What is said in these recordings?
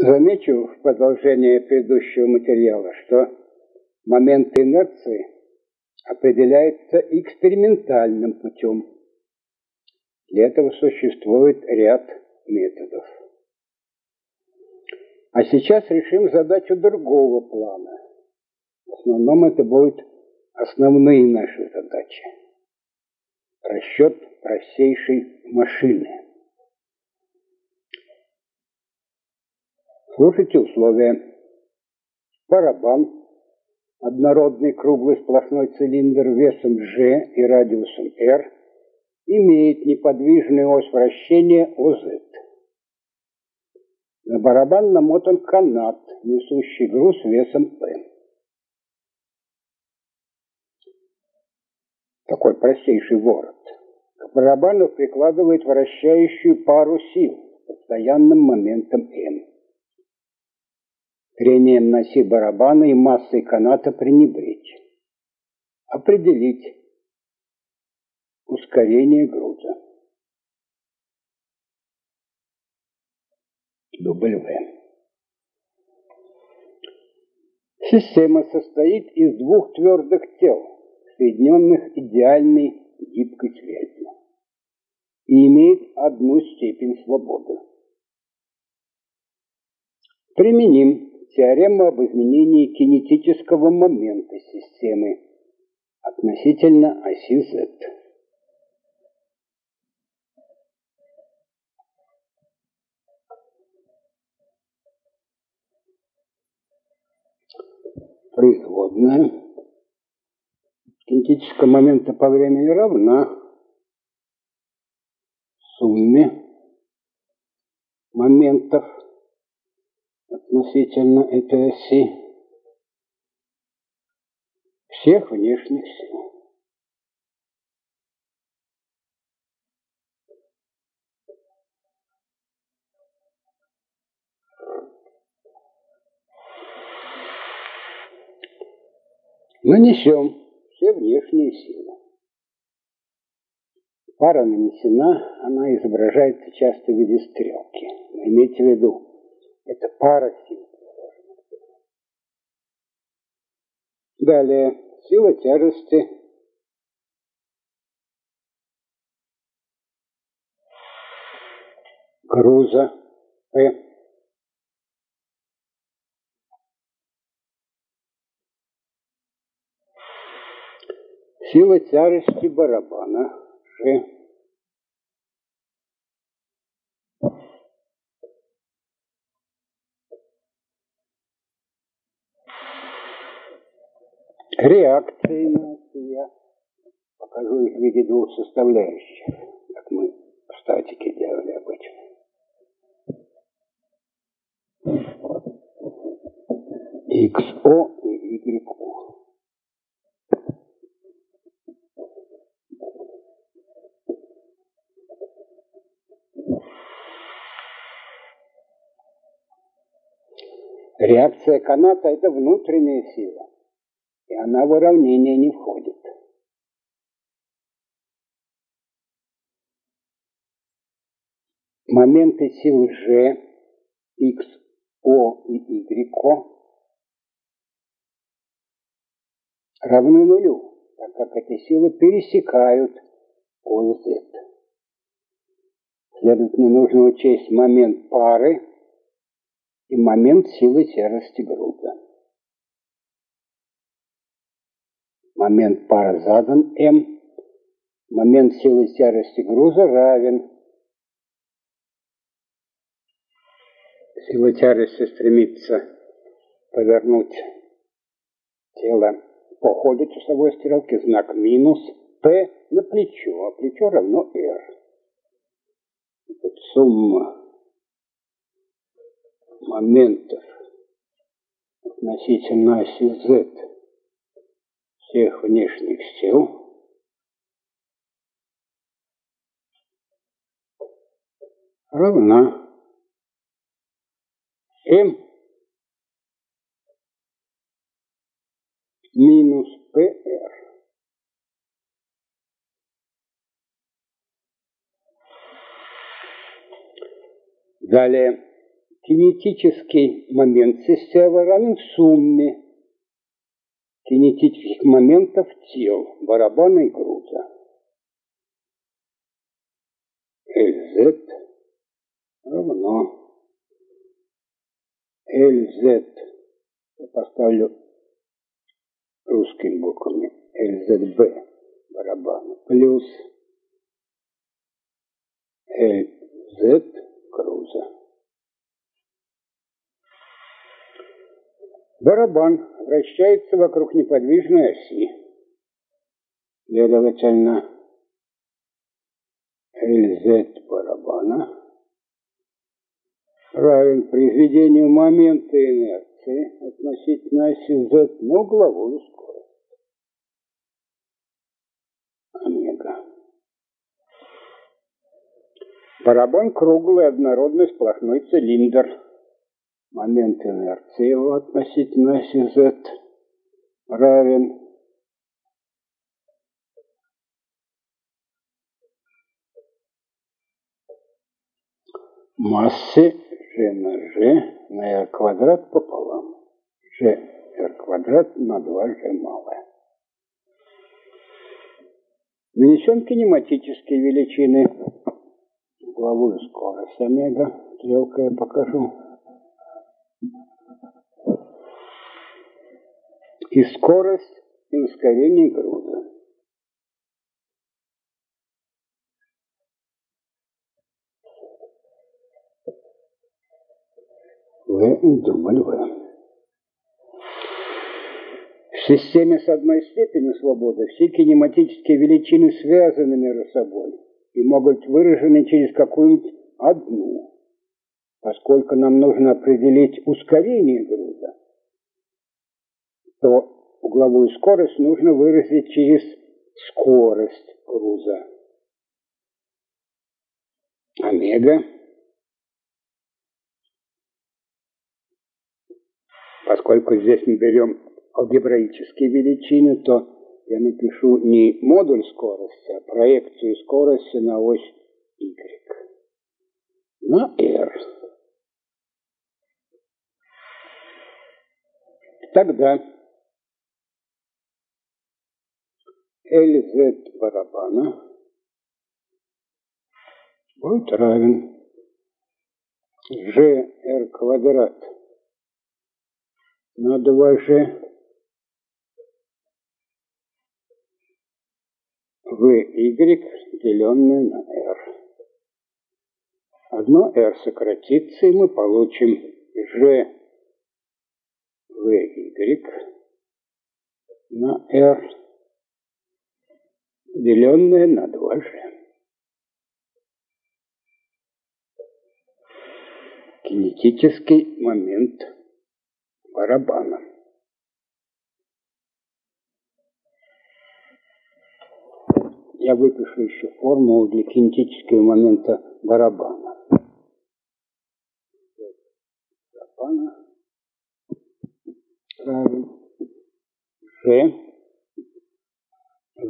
Замечу в продолжение предыдущего материала, что момент инерции определяется экспериментальным путем. Для этого существует ряд методов. А сейчас решим задачу другого плана. В основном это будут основные наши задачи. Расчет простейшей машины. Слушайте условия. Барабан, однородный круглый сплошной цилиндр весом G и радиусом R, имеет неподвижную ось вращения OZ. На барабан намотан канат, несущий груз весом P. Такой простейший ворот. К барабану прикладывает вращающую пару сил с постоянным моментом m трением на оси барабана и массой каната пренебречь. Определить ускорение груза. W. Система состоит из двух твердых тел, соединенных идеальной гибкой связью, и имеет одну степень свободы. Применим теорема об изменении кинетического момента системы относительно оси Z. Производная кинетического момента по времени равна сумме моментов относительно этой оси всех внешних сил. Нанесем все внешние силы. Пара нанесена, она изображается часто в виде стрелки. Имейте в виду, это пара сил. Далее, сила тяжести. Груза П. Сила тяжести барабана Ж. реакции на это я покажу их в виде двух составляющих, как мы в статике делали обычно. XO и YO. Реакция каната – это внутренняя сила она в уравнение не входит. Моменты сил G, X, O и Y равны нулю, так как эти силы пересекают ось Z. Следовательно, нужно учесть момент пары и момент силы тяжести груза. Момент пары задан М. Момент силы тяжести груза равен. Сила тяжести стремится повернуть тело по ходу часовой стрелки, знак минус, П на плечо, а плечо равно R. Сумма моментов относительно оси Z всех внешних сил равна m минус pr. Далее кинетический момент системы равен сумме кинетических моментов тел барабана и груза. LZ равно LZ. Я поставлю русскими буквами LZB барабана плюс LZ груза. Барабан вращается вокруг неподвижной оси. Следовательно, LZ барабана равен произведению момента инерции относительно оси Z на угловую скорость. Омега. Барабан круглый, однородный, сплошной цилиндр. Момент инерции его относительно оси Z равен массы g на g на r квадрат пополам. g r квадрат на 2g малое. Нанесем кинематические величины. Угловую скорость омега. Стрелка я покажу. И скорость и ускорение груза. В дубль В. В системе с одной степенью свободы все кинематические величины связаны между собой и могут быть выражены через какую-нибудь одну, поскольку нам нужно определить ускорение груза, то угловую скорость нужно выразить через скорость груза. Омега Поскольку здесь мы берем алгебраические величины, то я напишу не модуль скорости, а проекцию скорости на ось y. На r. Тогда LZ барабана. Будет равен GR квадрат на 2G y деленное на r. Одно r сократится, и мы получим g y на r деленное на 2g. Кинетический момент барабана. Я выпишу еще формулу для кинетического момента барабана. Барабана G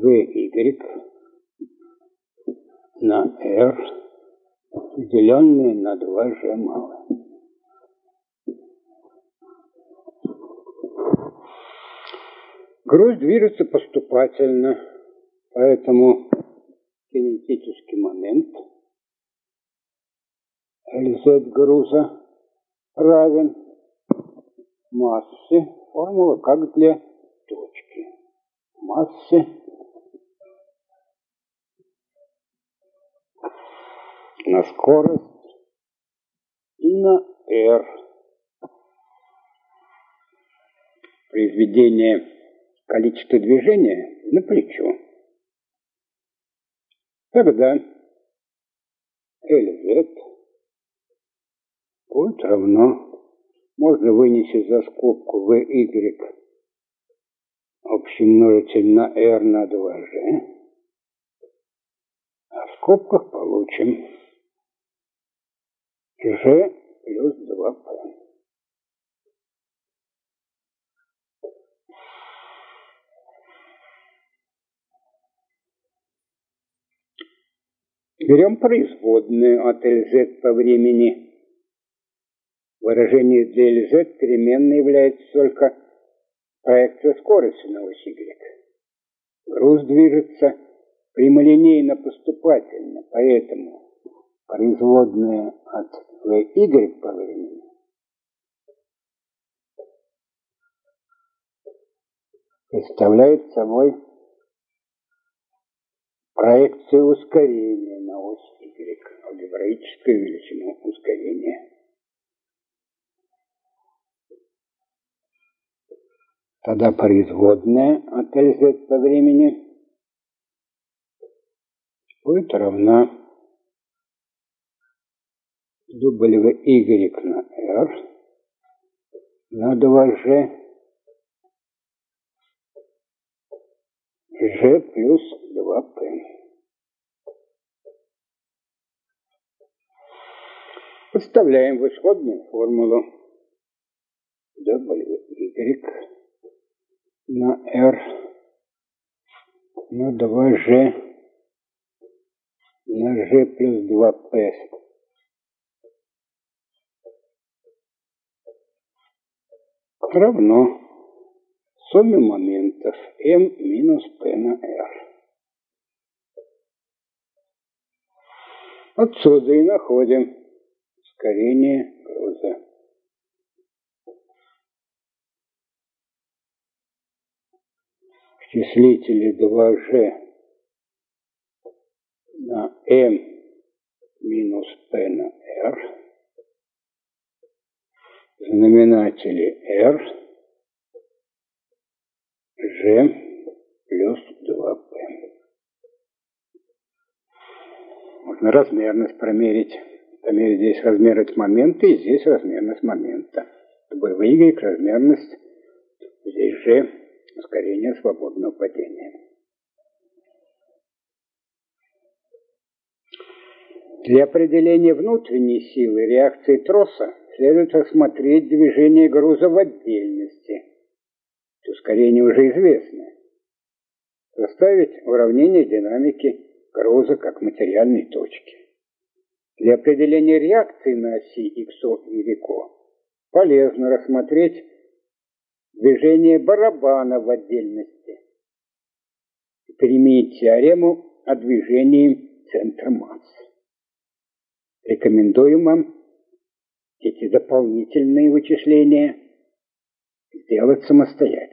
VY на R, деленное на 2G малое. Груз движется поступательно, поэтому кинетический момент LZ груза равен массе, формула как для точки, массе на скорость и на R. Произведение количество движения на плечо. Тогда LZ будет равно, можно вынести за скобку VY общий множитель на R на 2G, а в скобках получим G плюс 2P. Берем производную от LZ по времени выражении DLZ переменной является только проекция скорости на ось Y. Груз движется прямолинейно поступательно, поэтому производная от VY по времени представляет собой проекцию ускорения на ось Y, алгебраическую величину ускорения. Тогда производная от LZ по времени будет равна WY на R на 2G G плюс 2P. Подставляем в исходную формулу WY на R на 2G на G плюс 2P. Равно сумме моментов m минус p на r. Отсюда и находим ускорение груза. В числителе 2g на m минус p на r знаменателе r G плюс 2P. Можно размерность промерить. Померить здесь размерность момента и здесь размерность момента. Чтобы Y размерность, здесь G ускорение свободного падения. Для определения внутренней силы реакции троса следует рассмотреть движение груза в отдельности – ускорение уже известно. Составить уравнение динамики груза как материальной точки. Для определения реакции на оси XO и Рико полезно рассмотреть движение барабана в отдельности и применить теорему о движении центра массы. Рекомендуем вам эти дополнительные вычисления сделать самостоятельно.